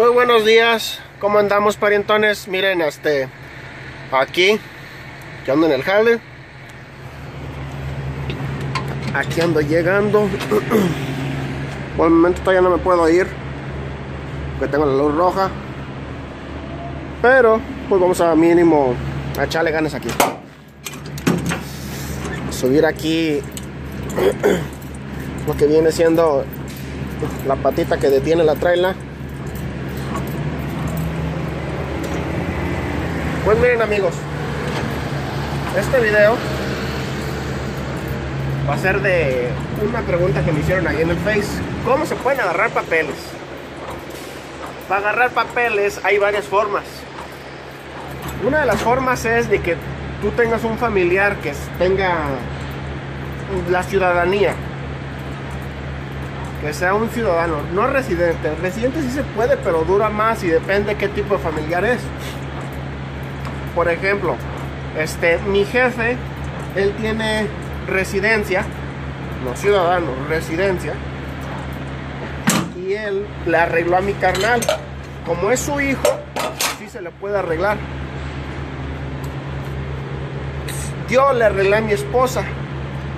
Muy buenos días, ¿cómo andamos parientones? Miren, este, aquí, que ando en el jale. Aquí ando llegando. Por el momento todavía no me puedo ir, porque tengo la luz roja. Pero, pues vamos a mínimo a echarle ganas aquí. Subir aquí lo que viene siendo la patita que detiene la traila. Pues miren amigos, este video va a ser de una pregunta que me hicieron ahí en el Face. ¿Cómo se pueden agarrar papeles? Para agarrar papeles hay varias formas. Una de las formas es de que tú tengas un familiar que tenga la ciudadanía. Que sea un ciudadano, no residente. Residente sí se puede, pero dura más y depende qué tipo de familiar es. Por ejemplo, este, mi jefe, él tiene residencia, no ciudadano, residencia. Y él le arregló a mi carnal. Como es su hijo, sí se le puede arreglar. Yo le arreglé a mi esposa.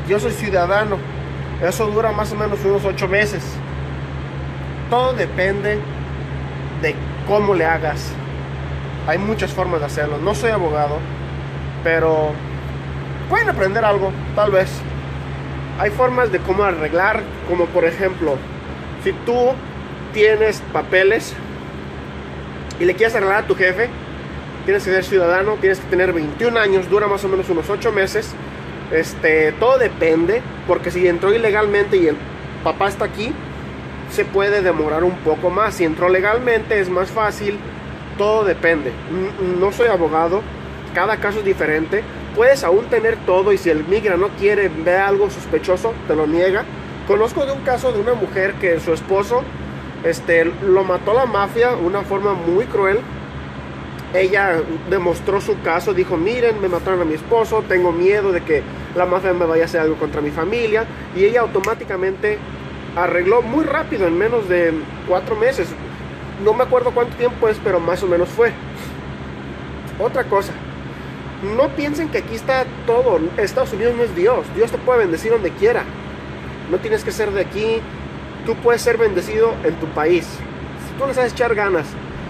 Yo soy ciudadano. Eso dura más o menos unos ocho meses. Todo depende de cómo le hagas. Hay muchas formas de hacerlo. No soy abogado, pero pueden aprender algo, tal vez. Hay formas de cómo arreglar, como por ejemplo, si tú tienes papeles y le quieres arreglar a tu jefe, tienes que ser ciudadano, tienes que tener 21 años, dura más o menos unos 8 meses. Este, todo depende, porque si entró ilegalmente y el papá está aquí, se puede demorar un poco más. Si entró legalmente es más fácil, todo depende. No soy abogado, cada caso es diferente. Puedes aún tener todo y si el migra no quiere ver algo sospechoso, te lo niega. Conozco de un caso de una mujer que su esposo este, lo mató la mafia de una forma muy cruel. Ella demostró su caso, dijo, miren, me mataron a mi esposo, tengo miedo de que la mafia me vaya a hacer algo contra mi familia. Y ella automáticamente arregló muy rápido, en menos de cuatro meses. No me acuerdo cuánto tiempo es, pero más o menos fue. Otra cosa, no piensen que aquí está todo. Estados Unidos no es Dios. Dios te puede bendecir donde quiera. No tienes que ser de aquí. Tú puedes ser bendecido en tu país. Tú le sabes echar ganas,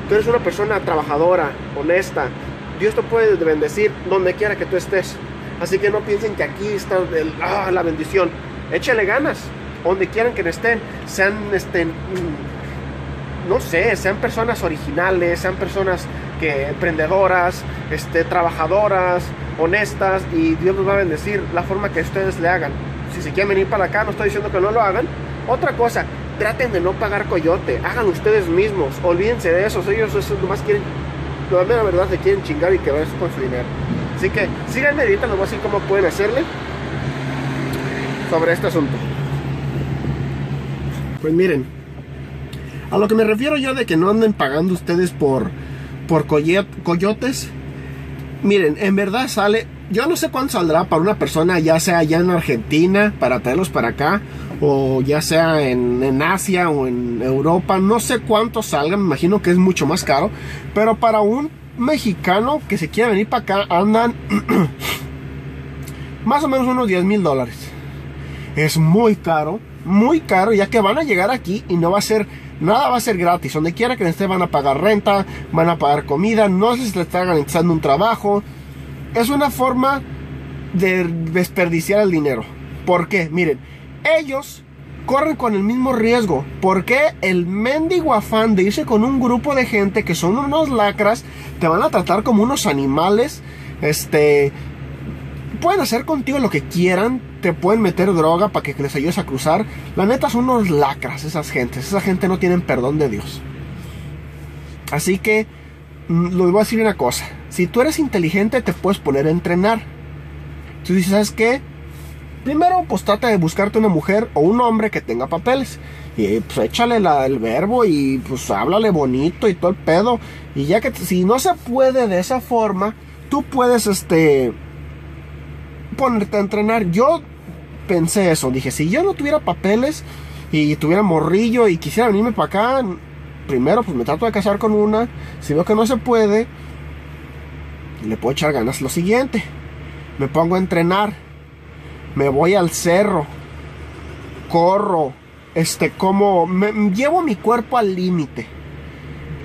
tú eres una persona trabajadora, honesta, Dios te puede bendecir donde quiera que tú estés. Así que no piensen que aquí está ah, la bendición. Échale ganas, donde quieran que estén. Sean, estén, no sé, sean personas originales, sean personas que emprendedoras, este, trabajadoras, honestas y Dios nos va a bendecir la forma que ustedes le hagan. Si se quieren venir para acá, no estoy diciendo que no lo hagan. Otra cosa, traten de no pagar coyote, hagan ustedes mismos, olvídense de eso, ellos eso nomás quieren, la verdad se quieren chingar y quedarse con su dinero. Así que síganme ahorita, cómo pueden hacerle sobre este asunto. Pues miren, a lo que me refiero yo de que no anden pagando ustedes por, por coyotes. Miren, en verdad sale, yo no sé cuánto saldrá para una persona, ya sea allá en Argentina, para traerlos para acá, o ya sea en, en Asia o en Europa, no sé cuánto salga, me imagino que es mucho más caro, pero para un mexicano que se quiera venir para acá, andan más o menos unos 10 mil dólares. Es muy caro, muy caro, ya que van a llegar aquí y no va a ser Nada va a ser gratis. Donde quiera que estén van a pagar renta, van a pagar comida. No si les está garantizando un trabajo. Es una forma de desperdiciar el dinero. ¿Por qué? Miren, ellos corren con el mismo riesgo. porque el mendigo afán de irse con un grupo de gente que son unos lacras, te van a tratar como unos animales? Este. Pueden hacer contigo lo que quieran, te pueden meter droga para que les ayudes a cruzar. La neta son unos lacras esas gentes. Esa gente no tienen perdón de Dios. Así que, mm, lo voy a decir una cosa. Si tú eres inteligente, te puedes poner a entrenar. Tú dices, ¿sabes qué? Primero, pues trata de buscarte una mujer o un hombre que tenga papeles. Y pues échale el verbo y pues háblale bonito y todo el pedo. Y ya que si no se puede de esa forma, tú puedes este ponerte a entrenar. Yo pensé eso. Dije, si yo no tuviera papeles y tuviera morrillo y quisiera venirme para acá, primero pues me trato de casar con una, si veo que no se puede, le puedo echar ganas lo siguiente. Me pongo a entrenar, me voy al cerro, corro, este, como, me, llevo mi cuerpo al límite,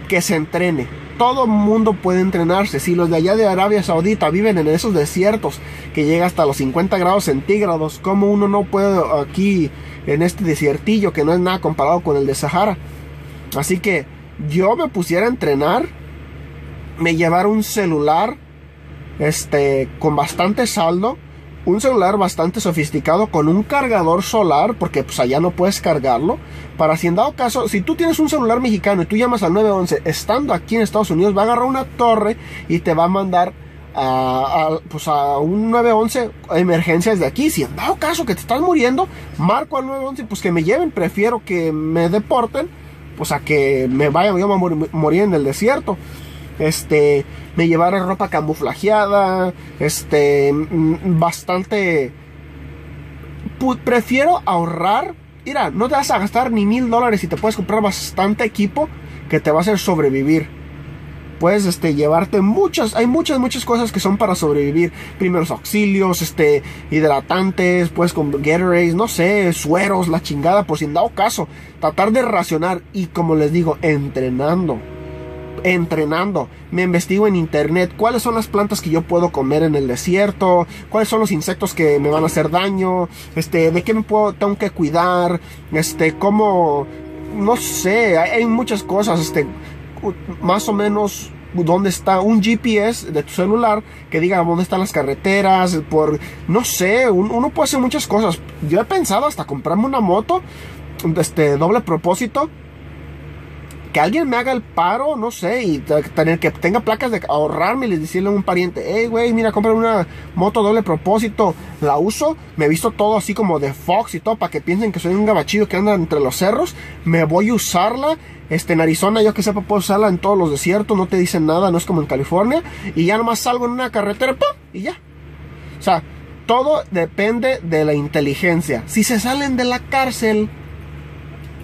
que se entrene. Todo mundo puede entrenarse. Si los de allá de Arabia Saudita viven en esos desiertos que llega hasta los 50 grados centígrados, ¿cómo uno no puede aquí en este desiertillo que no es nada comparado con el de Sahara? Así que yo me pusiera a entrenar, me llevara un celular este con bastante saldo, un celular bastante sofisticado con un cargador solar, porque pues allá no puedes cargarlo, para si en dado caso, si tú tienes un celular mexicano y tú llamas al 911, estando aquí en Estados Unidos, va a agarrar una torre y te va a mandar a, pues a un 911 emergencias de aquí. Si en dado caso que te estás muriendo, marco al 911, pues que me lleven, prefiero que me deporten pues a que me vaya yo a morir, en el desierto. Este, me llevara ropa camuflajeada, este, mm, bastante... Prefiero ahorrar. Mira, no te vas a gastar ni mil dólares y te puedes comprar bastante equipo que te va a hacer sobrevivir puedes este, llevarte muchas, hay muchas, muchas cosas que son para sobrevivir. Primeros auxilios, este, hidratantes, pues con Gatorade, no sé, sueros, la chingada, por si en dado caso. Tratar de racionar y como les digo, entrenando. Entrenando, me investigo en internet. Cuáles son las plantas que yo puedo comer en el desierto, cuáles son los insectos que me van a hacer daño, este, de qué me puedo, tengo que cuidar, este, cómo, no sé, hay, muchas cosas, este, más o menos dónde está un GPS de tu celular que diga dónde están las carreteras, por no sé, uno puede hacer muchas cosas. Yo he pensado hasta comprarme una moto este doble propósito que alguien me haga el paro, no sé, y tener que tenga placas de ahorrarme y decirle a un pariente, hey, güey, mira, compra una moto doble propósito, la uso, me visto todo así como de Fox y todo, para que piensen que soy un gabachido que anda entre los cerros, me voy a usarla, este, en Arizona, yo que sepa, puedo usarla en todos los desiertos, no te dicen nada, no es como en California, y ya nomás salgo en una carretera, ¡pum! y ya. O sea, todo depende de la inteligencia. Si se salen de la cárcel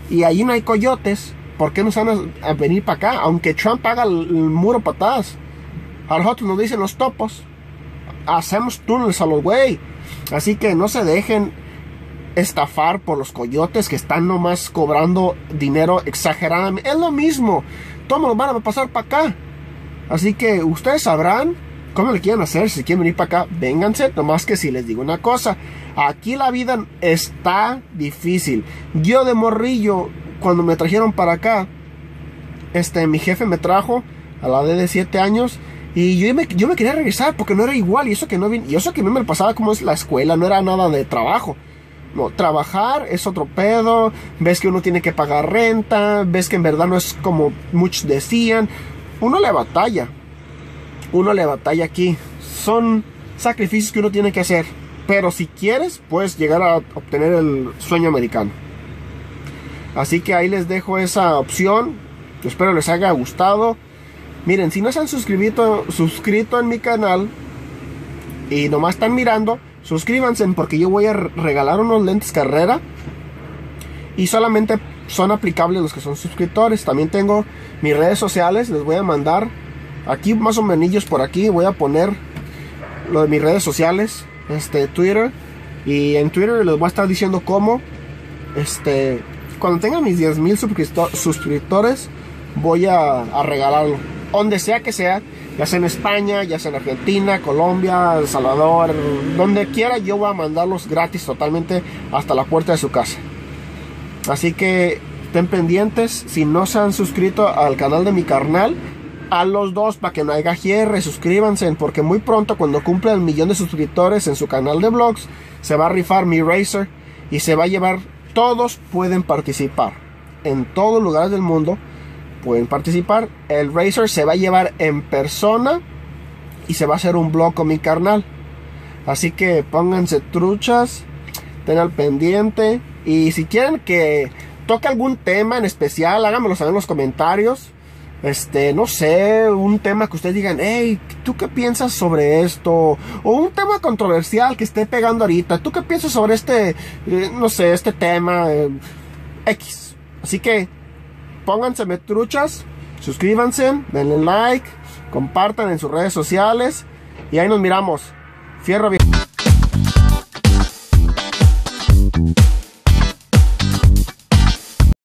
y ahí no hay coyotes, ¿Por qué no se van a, venir para acá? Aunque Trump haga el, muro para atrás. A nosotros nos dicen los topos. Hacemos túneles a los güey. Así que no se dejen estafar por los coyotes que están nomás cobrando dinero exageradamente. Es lo mismo. Todos nos van a pasar para acá. Así que ustedes sabrán cómo le quieren hacer. Si quieren venir para acá, vénganse. Nomás que si les digo una cosa. Aquí la vida está difícil. Yo de morrillo cuando me trajeron para acá, este, mi jefe me trajo a la edad de 7 años y yo me, yo me quería regresar porque no era igual y eso que no y eso que mí me pasaba como es la escuela, no era nada de trabajo. No, trabajar es otro pedo, ves que uno tiene que pagar renta, ves que en verdad no es como muchos decían, uno le batalla, uno le batalla aquí, son sacrificios que uno tiene que hacer, pero si quieres puedes llegar a obtener el sueño americano. Así que ahí les dejo esa opción. Espero les haya gustado. Miren, si no se han suscrito, suscrito en mi canal y nomás están mirando, suscríbanse porque yo voy a regalar unos lentes carrera y solamente son aplicables los que son suscriptores. También tengo mis redes sociales, les voy a mandar aquí más o menos por aquí voy a poner lo de mis redes sociales, este Twitter y en Twitter les voy a estar diciendo cómo este cuando tenga mis 10 mil suscriptores, voy a, regalarlo. Donde sea que sea, ya sea en España, ya sea en Argentina, Colombia, El Salvador, donde quiera, yo voy a mandarlos gratis totalmente hasta la puerta de su casa. Así que estén pendientes. Si no se han suscrito al canal de mi carnal, a los dos para que no haya cierre, suscríbanse porque muy pronto cuando cumpla el millón de suscriptores en su canal de vlogs, se va a rifar mi Racer y se va a llevar todos pueden participar. En todos lugares del mundo pueden participar. El Racer se va a llevar en persona y se va a hacer un blog con mi carnal. Así que pónganse truchas, tengan pendiente. Y si quieren que toque algún tema en especial, háganmelo saber en los comentarios este, no sé, un tema que ustedes digan, hey, ¿tú qué piensas sobre esto? O un tema controversial que esté pegando ahorita, ¿tú qué piensas sobre este, eh, no sé, este tema eh, X? Así que, pónganse metruchas, suscríbanse, denle like, compartan en sus redes sociales y ahí nos miramos. Fierro viejo.